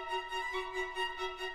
Música